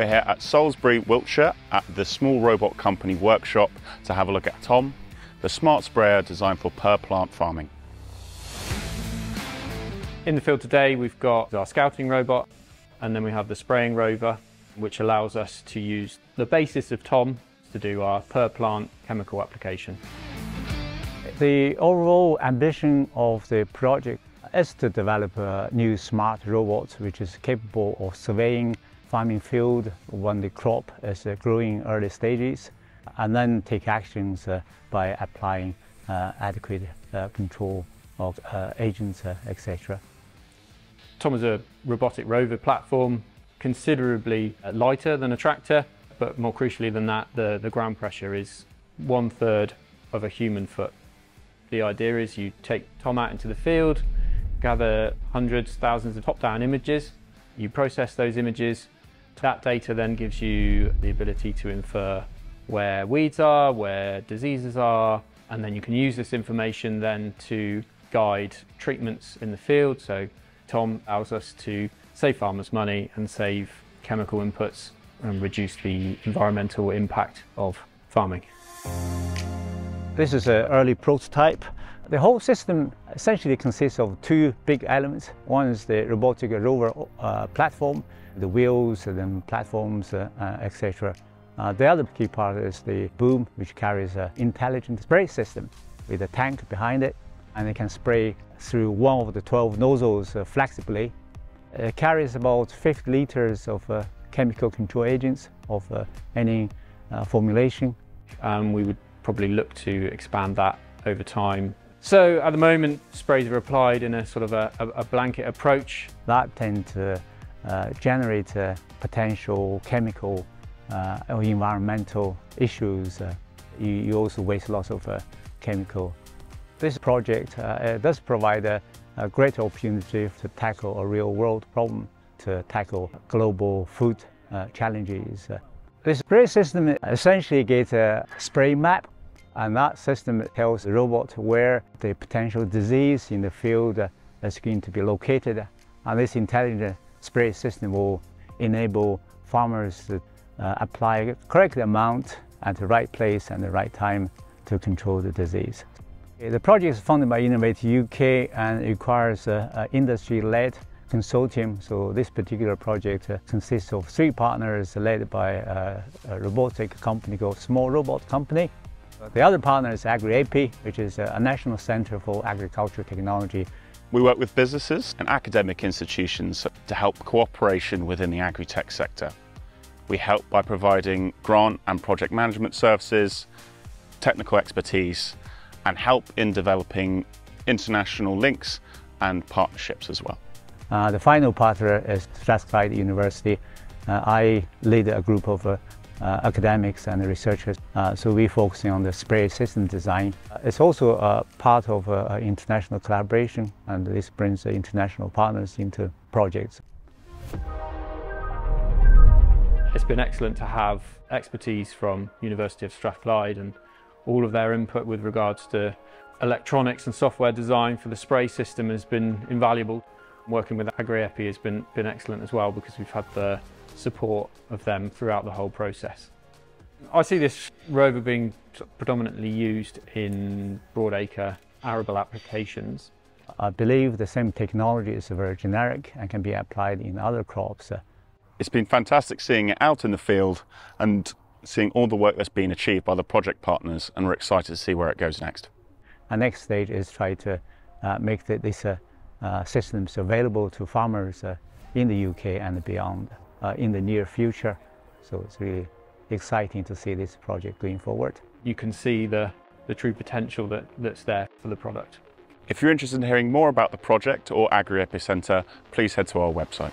We're here at Salisbury, Wiltshire at the Small Robot Company workshop to have a look at Tom, the smart sprayer designed for per plant farming. In the field today, we've got our scouting robot and then we have the spraying rover, which allows us to use the basis of Tom to do our per plant chemical application. The overall ambition of the project is to develop a new smart robot which is capable of surveying farming field when the crop is uh, growing early stages and then take actions uh, by applying uh, adequate control of agents, etc. Tom is a robotic rover platform, considerably lighter than a tractor, but more crucially than that, the, the ground pressure is one third of a human foot. The idea is you take Tom out into the field, gather hundreds, thousands of top-down images, you process those images, that data then gives you the ability to infer where weeds are, where diseases are, and then you can use this information then to guide treatments in the field. So Tom allows us to save farmers money and save chemical inputs and reduce the environmental impact of farming. This is an early prototype. The whole system essentially consists of two big elements. One is the robotic rover uh, platform, the wheels and then platforms, uh, uh, etc. Uh, the other key part is the boom, which carries an intelligent spray system with a tank behind it, and it can spray through one of the 12 nozzles uh, flexibly. It carries about 50 liters of uh, chemical control agents of any formulation. Um, we would probably look to expand that over time. So at the moment, sprays are applied in a sort of a, a blanket approach. That tends to uh, generate uh, potential chemical uh, or environmental issues. Uh, you, you, also waste lots of uh, chemical. This project uh, does provide a, a great opportunity to tackle a real world problem, to tackle global food challenges. This spray system essentially gets a spray map and that system tells the robot where the potential disease in the field is going to be located. And this intelligent spray system will enable farmers to uh, apply correct amount at the right place and the right time to control the disease. The project is funded by Innovate UK and requires an industry-led consortium. So this particular project uh, consists of three partners led by a, a robotic company called Small Robot Company. The other partner is Agri-EPI, which is a national center for agricultural technology we work with businesses and academic institutions to help cooperation within the agri-tech sector. We help by providing grant and project management services, technical expertise, and help in developing international links and partnerships as well. Uh, the final partner is Strathclyde University. Uh, I lead a group of uh, academics and researchers. Uh, so we're focusing on the spray system design. Uh, it's also a part of international collaboration and this brings international partners into projects. It's been excellent to have expertise from University of Strathclyde and all of their input with regards to electronics and software design for the spray system has been invaluable. Working with Agri-EPI has been, been excellent as well because we've had the support of them throughout the whole process. I see this rover being predominantly used in broadacre arable applications. I believe the same technology is very generic and can be applied in other crops. It's been fantastic seeing it out in the field and seeing all the work that's been achieved by the project partners and we're excited to see where it goes next. Our next stage is try to uh, make the, these uh, uh, systems available to farmers uh, in the UK and beyond uh, in the near future. So it's really exciting to see this project going forward. You can see the, the true potential that, that's there for the product. If you're interested in hearing more about the project or Agri-EPI Centre, please head to our website.